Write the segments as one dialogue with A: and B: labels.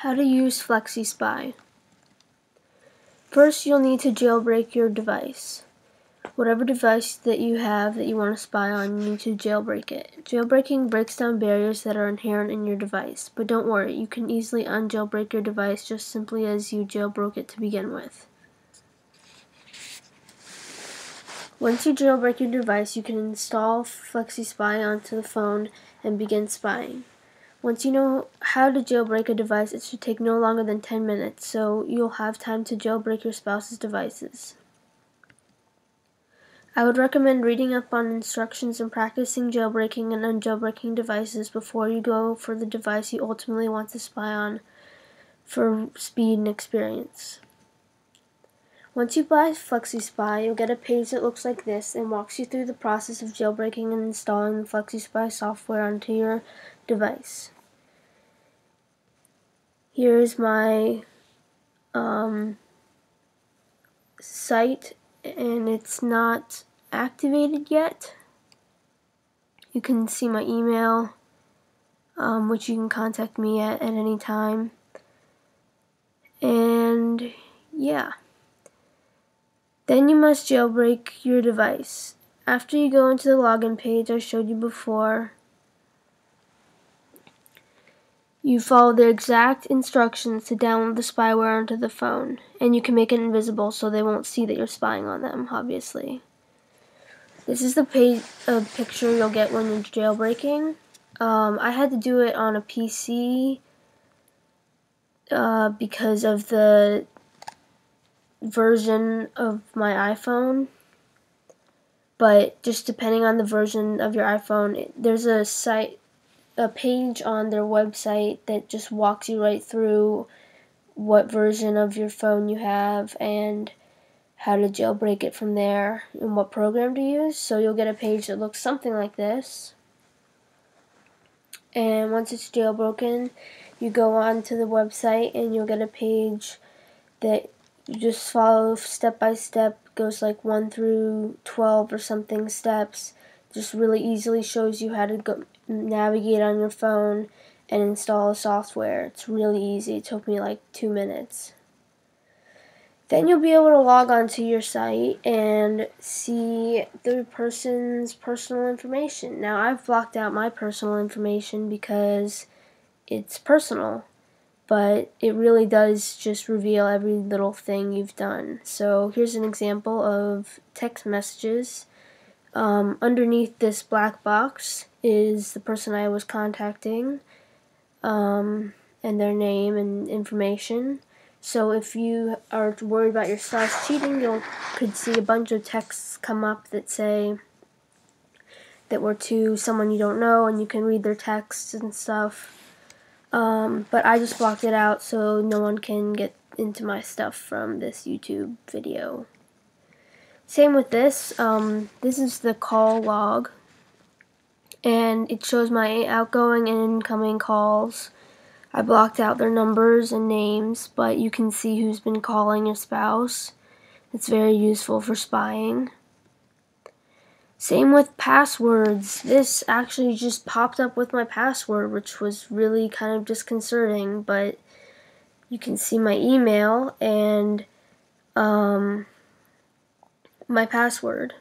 A: How to use FlexiSpy. First, you'll need to jailbreak your device. Whatever device that you have that you want to spy on, you need to jailbreak it. Jailbreaking breaks down barriers that are inherent in your device, but don't worry, you can easily unjailbreak your device just simply as you jailbroke it to begin with. Once you jailbreak your device, you can install FlexiSpy onto the phone and begin spying. Once you know how to jailbreak a device, it should take no longer than 10 minutes, so you'll have time to jailbreak your spouse's devices. I would recommend reading up on instructions and practicing jailbreaking and unjailbreaking devices before you go for the device you ultimately want to spy on for speed and experience. Once you buy FlexiSpy, you'll get a page that looks like this and walks you through the process of jailbreaking and installing the FlexiSpy software onto your device. Here's my um, site and it's not activated yet. You can see my email, um, which you can contact me at at any time. And yeah. Then you must jailbreak your device. After you go into the login page I showed you before, you follow the exact instructions to download the spyware onto the phone, and you can make it invisible so they won't see that you're spying on them, obviously. This is the page, uh, picture you'll get when you're jailbreaking. Um, I had to do it on a PC uh, because of the version of my iPhone. But just depending on the version of your iPhone, there's a site a page on their website that just walks you right through what version of your phone you have and how to jailbreak it from there and what program to use. So you'll get a page that looks something like this. And once it's jailbroken, you go on to the website and you'll get a page that you just follow step by step, goes like 1 through 12 or something steps. Just really easily shows you how to go navigate on your phone and install a software. It's really easy. It took me like two minutes. Then you'll be able to log onto your site and see the person's personal information. Now, I've blocked out my personal information because it's personal, but it really does just reveal every little thing you've done. So, here's an example of text messages. Um, underneath this black box, is the person I was contacting um, and their name and information. So if you are worried about your spouse cheating, you could see a bunch of texts come up that say that were to someone you don't know, and you can read their texts and stuff. Um, but I just blocked it out so no one can get into my stuff from this YouTube video. Same with this. Um, this is the call log and it shows my outgoing and incoming calls. I blocked out their numbers and names, but you can see who's been calling your spouse. It's very useful for spying. Same with passwords. This actually just popped up with my password, which was really kind of disconcerting, but you can see my email and um, my password.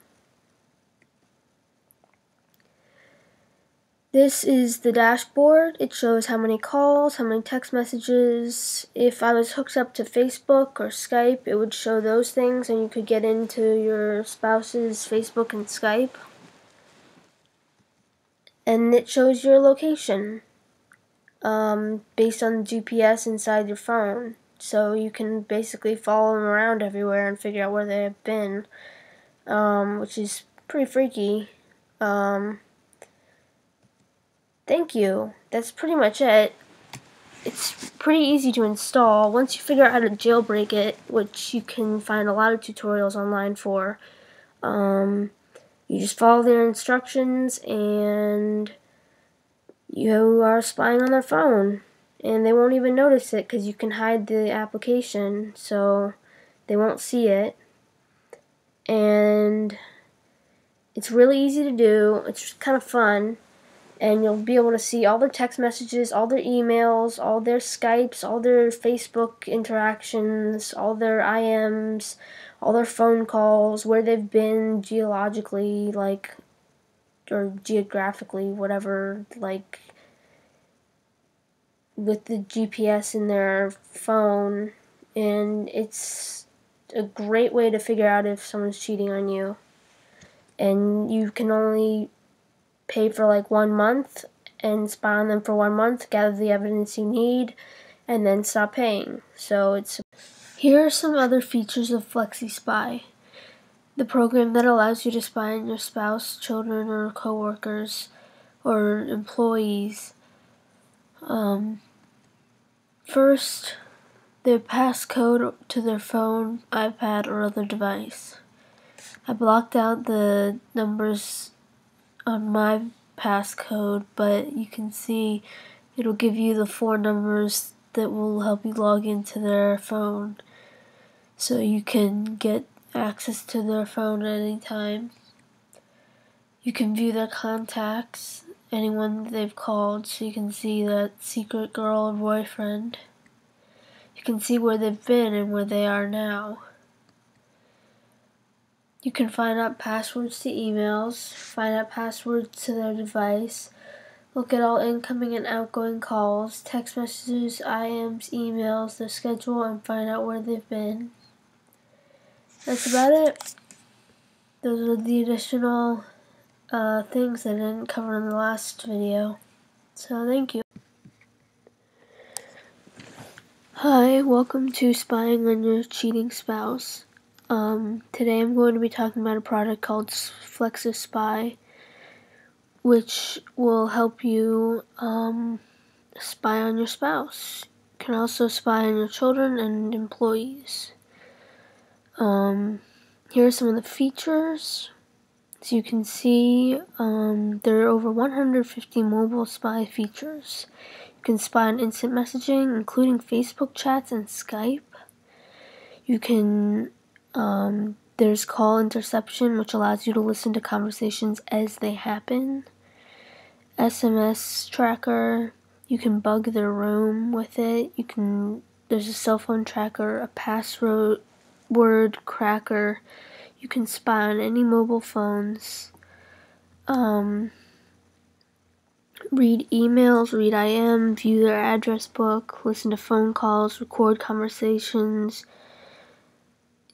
A: This is the dashboard. It shows how many calls, how many text messages. If I was hooked up to Facebook or Skype, it would show those things and you could get into your spouse's Facebook and Skype. And it shows your location um, based on GPS inside your phone. So you can basically follow them around everywhere and figure out where they have been, um, which is pretty freaky. Um, Thank you. That's pretty much it. It's pretty easy to install. Once you figure out how to jailbreak it, which you can find a lot of tutorials online for, um, you just follow their instructions and you are spying on their phone. And they won't even notice it because you can hide the application so they won't see it. And it's really easy to do. It's kind of fun and you'll be able to see all their text messages, all their emails, all their Skypes, all their Facebook interactions, all their IMs, all their phone calls, where they've been geologically, like, or geographically, whatever, like, with the GPS in their phone, and it's a great way to figure out if someone's cheating on you. And you can only pay for like one month and spy on them for one month, gather the evidence you need, and then stop paying. So it's here are some other features of FlexiSpy. The program that allows you to spy on your spouse, children, or coworkers or employees. Um, first, their passcode to their phone, iPad, or other device. I blocked out the numbers on my passcode, but you can see it'll give you the four numbers that will help you log into their phone so you can get access to their phone at any time. You can view their contacts, anyone they've called, so you can see that secret girl or boyfriend. You can see where they've been and where they are now. You can find out passwords to emails, find out passwords to their device, look at all incoming and outgoing calls, text messages, IMs, emails, their schedule, and find out where they've been. That's about it. Those are the additional uh, things I didn't cover in the last video. So thank you. Hi, welcome to Spying on Your Cheating Spouse. Um, today I'm going to be talking about a product called FlexiSpy, which will help you um, spy on your spouse. You can also spy on your children and employees. Um, here are some of the features. As you can see, um, there are over 150 mobile spy features. Can spy on instant messaging, including Facebook chats and Skype. You can um, there's call interception, which allows you to listen to conversations as they happen. SMS tracker, you can bug their room with it. You can there's a cell phone tracker, a password word cracker. You can spy on any mobile phones. Um, read emails, read IM, view their address book, listen to phone calls, record conversations,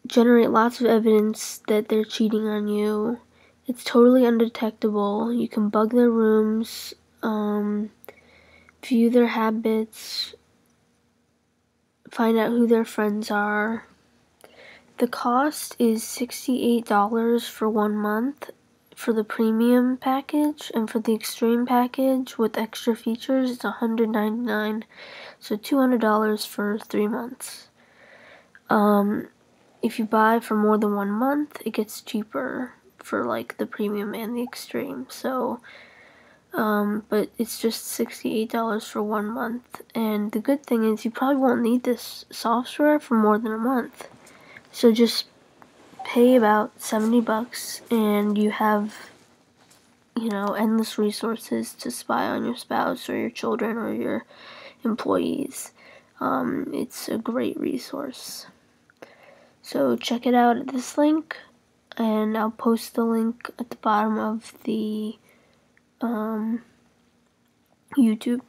A: generate lots of evidence that they're cheating on you. It's totally undetectable. You can bug their rooms, um, view their habits, find out who their friends are. The cost is $68 for one month for the premium package, and for the extreme package with extra features, it's 199 so $200 for three months. Um, if you buy for more than one month, it gets cheaper for like the premium and the extreme. So, um, but it's just $68 for one month. And the good thing is you probably won't need this software for more than a month. So just pay about 70 bucks and you have you know endless resources to spy on your spouse or your children or your employees. Um, it's a great resource. So check it out at this link, and I'll post the link at the bottom of the um, YouTube